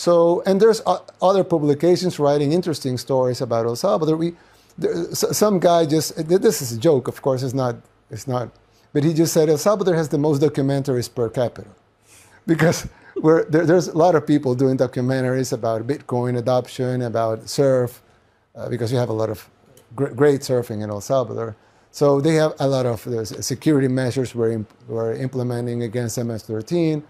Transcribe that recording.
So, and there's other publications writing interesting stories about El Salvador. We, there, some guy just this is a joke, of course. It's not. It's not. But he just said El Salvador has the most documentaries per capita because there, there's a lot of people doing documentaries about Bitcoin adoption, about surf, uh, because you have a lot of great surfing in El Salvador. So they have a lot of uh, security measures we're, imp- we're implementing against MS-13.